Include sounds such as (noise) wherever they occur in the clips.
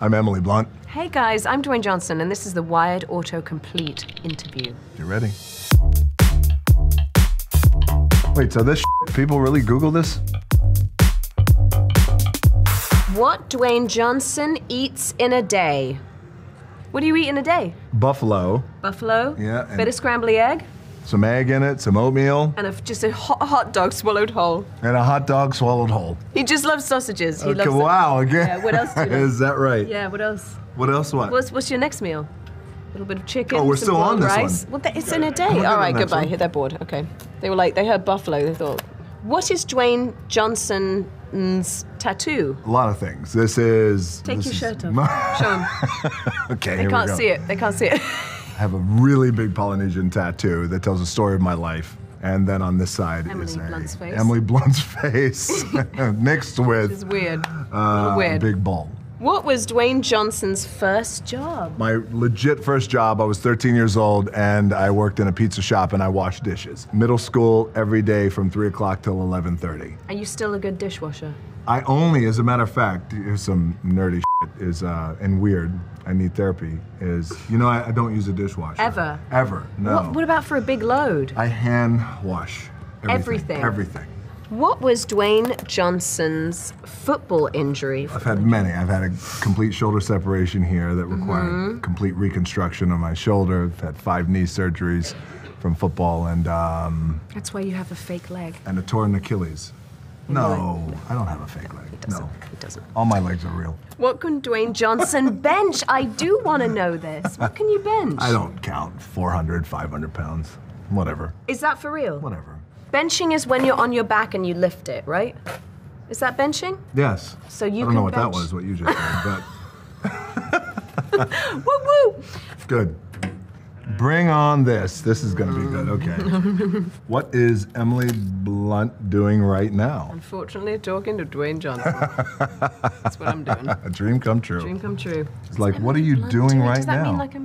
I'm Emily Blunt. Hey guys, I'm Dwayne Johnson, and this is the Wired Autocomplete interview. You ready? Wait, so this people really Google this? What Dwayne Johnson eats in a day? What do you eat in a day? Buffalo, Buffalo? Yeah, and- Bit of scrambly egg? Some egg in it, some oatmeal, And a, just a hot, hot dog swallowed whole. and a hot dog swallowed whole. He just loves sausages. He loves them. wow, again. Yeah, what else do you (laughs) know? Is that right? Yeah, what else? What else? What? What's, what's your next meal? A little bit of chicken. Oh, we're some still on boiled this rice. one. Well, it's in a day. All right, that goodbye. one. Hit they're bored. Okay. They were like, they heard buffalo. They thought, what is Dwayne Johnson's tattoo? a lot of things. This is. Take this your is- shirt off. (laughs) Show them. okay, They here we can't go. see it. They can't see it. (laughs) I have a really big Polynesian tattoo that tells the story of my life. And then on this side Emily is a Blunt's face. Emily Blunt's (laughs) face (laughs) mixed with weird. uh, a weird. big bull. What was Dwayne Johnson's first job? My legit first job, I was 13 years old and I worked in a pizza shop and I washed dishes. Middle school every day from 3 o'clock till 11.30. Are you still a good dishwasher? I only, as a matter of fact, here's some nerdy shit, is, uh, and weird, I need therapy, is, you know, I, I don't use a dishwasher. Ever? Ever, no. What, what about for a big load? I hand wash everything. Everything? Everything. What was Dwayne Johnson's football injury? I've had many. I've had a complete shoulder separation here that required Mm-hmm. complete reconstruction of my shoulder. I've had five knee surgeries from football and um, That's why you have a fake leg. and a torn Achilles. No, I don't have a fake leg. He doesn't. No, He doesn't. all my legs are real. What can Dwayne Johnson (laughs) bench? I do want to know this. What can you bench? I don't count 400, 500 pounds, whatever, Is that for real? whatever. Benching is when you're on your back and you lift it, right? Is that benching? Yes. So you can I don't know can what that was, what you just said, but (laughs) (laughs) Woo woo! good. Bring on this. This is going to be good. Okay. (laughs) what is Emily Blunt doing right now? Unfortunately, talking to Dwayne Johnson. That's what I'm doing. A dream come true. Dream come true. It's like, what are you Blunt doing right Does that now? mean like a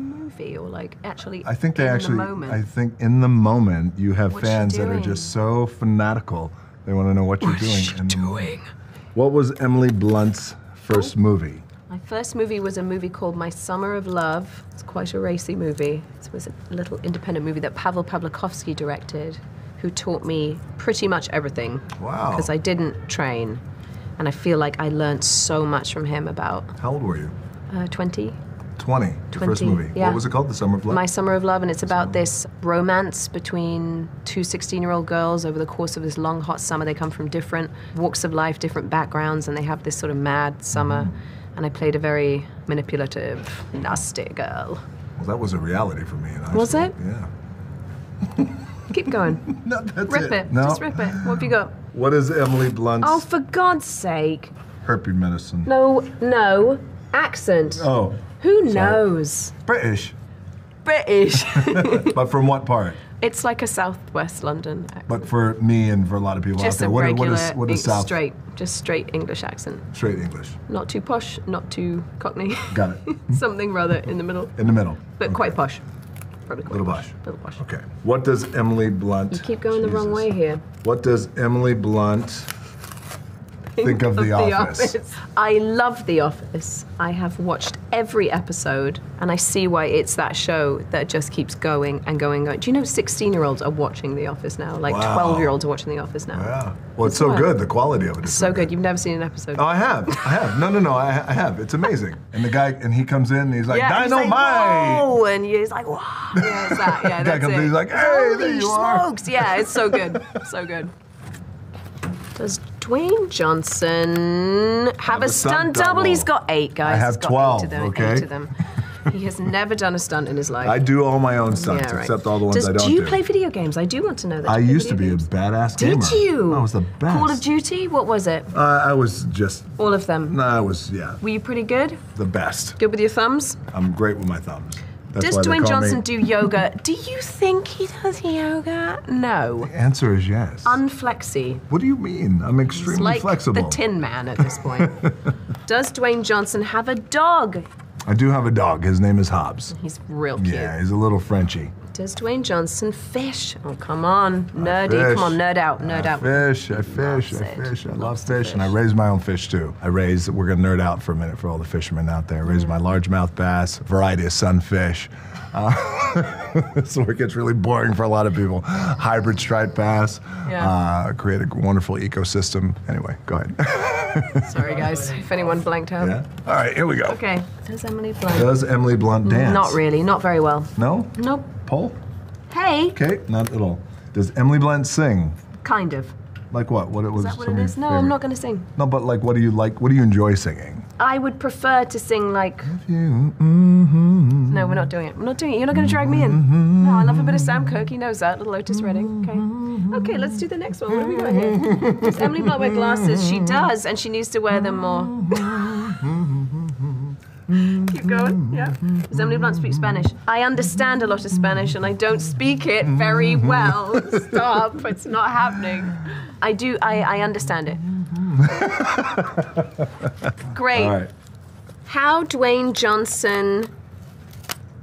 or like actually? I think they in actually. The moment? I think in the moment you have fans that are just so fanatical. They want to know what you're doing. the moment. doing? What was Emily Blunt's first Oh. movie? My first movie was a movie called My Summer of Love. It's quite a racy movie. It was a little independent movie that Pavel Pawlikowski directed, who taught me pretty much everything. Wow. Because I didn't train. And I feel like I learned so much from him about How old were you? uh, 20. 20. Your first movie. yeah. What was it called? The Summer of Love. My Summer of Love, and it's about this romance between two 16 year old girls over the course of this long, hot summer. They come from different walks of life, different backgrounds, and they have this sort of mad summer. Mm-hmm. And I played a very manipulative, nasty girl. well, that was a reality for me. Was school. it? Yeah. (laughs) Keep going. (laughs) No, that's Rip it. No. Just rip it. What have you got? What is Emily Blunt's Oh, for God's sake. herpes medicine? No, no. Accent. Oh, Who knows? British. British. (laughs) But from what part? it's like a southwest London accent. But for me and for a lot of people just out there, a what, regular, what is what is South? straight, just straight English accent. Straight English. Not too posh, not too cockney. Got it. (laughs) Something rather in the middle, In the middle. but quite posh. Probably quite Little posh. Little posh. Okay. What does Emily Blunt? You keep going the wrong Jesus. way here. What does Emily Blunt (laughs) think of The Office? I love The Office. I have watched every episode, and I see why it's that show that just keeps going and going and going. Do you know 16 year olds are watching The Office now? Like Wow. 12 year olds are watching The Office now. Yeah. Well, it's so That's good. The quality of it is So good. You've never seen an episode. Oh, I have. I have. No, no, no. I, I have. It's amazing. And the guy, and he comes in, and he's like, and he's Dynamite. like, Whoa, and he's like, wow. Yeah, it's that. Yeah, (laughs) guy that's comes it. in, he's like, "Hey, Holy there you are." smokes. Yeah, it's so good. so good. Does (laughs) Dwayne Johnson have, a stunt, double? He's got eight, guys. I have He's got 12, Eight of them. okay? Eight of them. He has never done a stunt in his life. I do all my own stunts, yeah, right. except all the ones Does, I don't do you play video games? I do want to know that. I Do used to be video a badass gamer. Did you? I was the best. Call of Duty? What was it? Uh, I was just, All of them. no, I was, yeah, Were you pretty good? the best. Good with your thumbs? I'm great with my thumbs. That's Does Dwayne call me- Johnson do yoga? do you think he does yoga? No. The Answer is yes. Unflexy. what do you mean? I'm extremely like flexible. the Tin Man at this point. (laughs) Does Dwayne Johnson have a dog? I do have a dog. His name is Hobbs. He's real cute. Yeah, he's a little Frenchie. Does Dwayne Johnson fish? Oh, come on, nerdy. fish. Come on, nerd out, nerd I out. fish, I fish, Loves I it. fish. I love Loves to fish, and I raise my own fish too. I raise, we're gonna nerd out for a minute for all the fishermen out there. I raise my largemouth bass, variety of sunfish. Uh, (laughs) (laughs) so it gets really boring for a lot of people. Hybrid striped bass, Yeah. uh, create a wonderful ecosystem. Anyway, go ahead. (laughs) Sorry, guys, if anyone blanked out. yeah. All right, here we go. Okay. Does Emily Blunt? Does Emily Blunt dance? Not really, not very well. No? Nope. Poll? Hey, Okay, not at all. Does Emily Blunt sing? kind of. Like what? What it was Is that what it is? No, I'm not going to sing. No, but like, what do you like? What do you enjoy singing? I would prefer to sing like. You, mhm. No, we're not doing it. We're not doing it. You're not going to drag me in. Mm-hmm. No, I love a bit of Sam Cooke. He knows that. Little Otis Redding. Okay. Okay, let's do the next one. What have we got here? Does Emily Blunt wear glasses? She does, and she needs to wear them more. Mm-hmm. Keep going. Yeah. Does Emily Blunt speak Spanish? I understand a lot of Spanish, and I don't speak it very well. Mm-hmm. Stop. It's not happening. I do. I, I understand it. (laughs) Great. All right. How Dwayne Johnson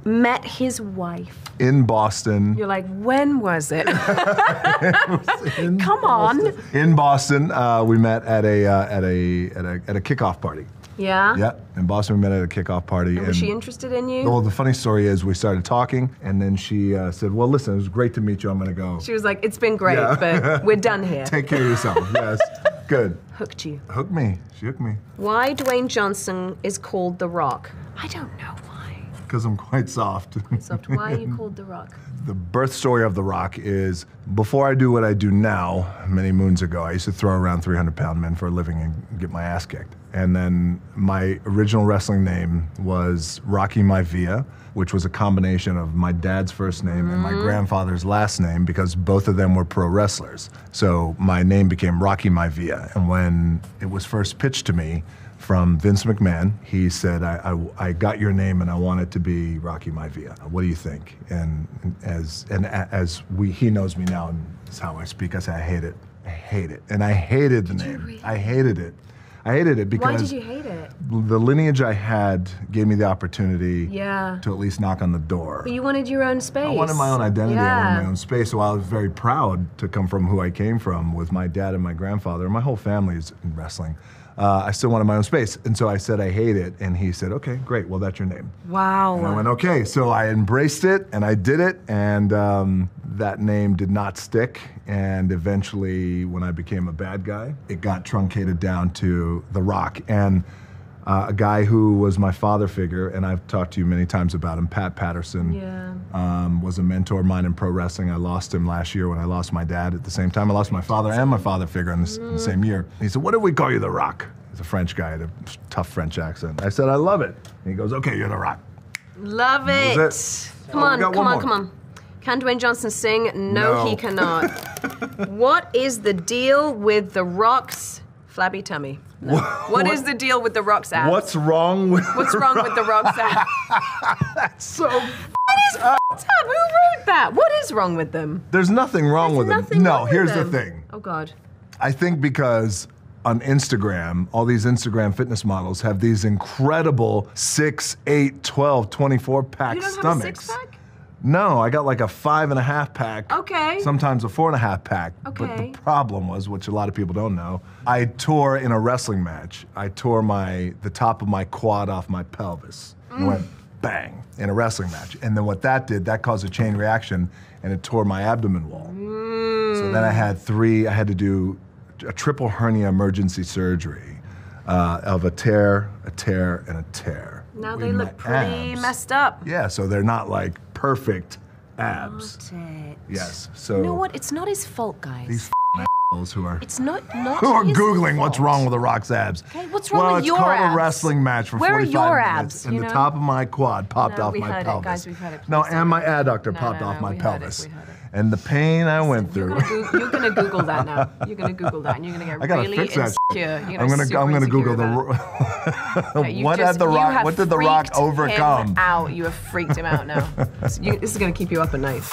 met his wife. In Boston. You're like, when was it? (laughs) Come on. In Boston, uh, we met at a uh, at a at a at a kickoff party. Yeah. Yeah, in Boston, we met at a kickoff party. Was she interested in you? Well, the funny story is, we started talking, and then she uh, said, "Well, listen, it was great to meet you. I'm going to go. She was like, it's been great, Yeah. but we're done here. (laughs) Take care of yourself." yes, good. Hooked you. Hooked me. She hooked me Why Dwayne Johnson is called The Rock? I don't know why. because I'm quite soft. Soft. Why are you (laughs) called The Rock? The birth story of The Rock is before I do what I do now, many moons ago, I used to throw around 300 pound men for a living and get my ass kicked. And then my original wrestling name was Rocky Maivia, which was a combination of my dad's first name and my mm-hmm. grandfather's last name because both of them were pro wrestlers. So my name became Rocky Maivia. And when it was first pitched to me, from Vince McMahon. He said, I, I, I got your name and I want it to be Rocky Maivia. What do you think? And as and as we he knows me now and is how I speak, I say I hate it. I hate it. And I hated the name. I hated it. I hated it because Why did you hate it? the lineage I had gave me the opportunity Yeah. to at least knock on the door. But you wanted your own space. I wanted my own identity. I wanted my own space. So I was very proud to come from who I came from with my dad and my grandfather. My whole family is in wrestling. Uh, I still wanted my own space. And so I said, I hate it. And he said, okay, great. Well, that's your name. Wow. And I went, okay. So I embraced it and I did it. And um, that name did not stick. And eventually, when I became a bad guy, it got truncated down to The Rock. And uh, a guy who was my father figure, and I've talked to you many times about him, Pat Patterson, Yeah. um, was a mentor of mine in pro wrestling. I lost him last year when I lost my dad at the same time. I lost my father and my father figure in the, s- in the same year. He said, What do we call you, The Rock? He's a French guy, had a tough French accent. I said, I love it. And he goes, Okay, you're The Rock. Love it. it. Come Oh, on, come on, come on. Can Dwayne Johnson sing? No, No. he cannot. (laughs) what is the deal with the Rock's flabby tummy? No. what is the deal with the Rock's ass? What's wrong with What's wrong with the Rock's ass? (laughs) That's so? What is f***ed up? Who wrote that? What is wrong with them? There's nothing wrong with Nothing it. No, with here's them. the thing. Oh God. I think because on Instagram, all these Instagram fitness models have these incredible 6, 8, 12, 24 pack You don't have a stomachs. No, I got like a five and a half pack. Okay. Sometimes a four and a half pack. Okay. But the problem was, which a lot of people don't know, I tore in a wrestling match. I tore my the top of my quad off my pelvis. Mm. It went bang in a wrestling match. And then what that did, that caused a chain reaction and it tore my abdomen wall. So then I had three, I had to do a triple hernia emergency surgery uh, of a tear, a tear, and a tear. Now they look pretty abs. messed up. Yeah, so they're not like perfect abs. Yes. So You know what? It's not his fault, guys. these assholes who are it's not not (laughs) who are his googling what's fault. wrong with the Rock's abs. Okay, what's wrong well, with it's your called abs? a wrestling match for Where are 45 your minutes, abs, and you the know? top of my quad popped No, off we my heard it, pelvis. guys, we've heard it. No, Please and my adductor No, popped no, off no, my we heard it, pelvis. we heard it. And the pain I went You're through. gonna, Goo- you're gonna (laughs) Google that now. You're gonna Google that, and you're gonna get I really insecure. You're I'm gonna I'm gonna Google the. ro- (laughs) (laughs) what just- the rock? What did the rock overcome? out. You have freaked him out now. So you- this is gonna keep you up at night.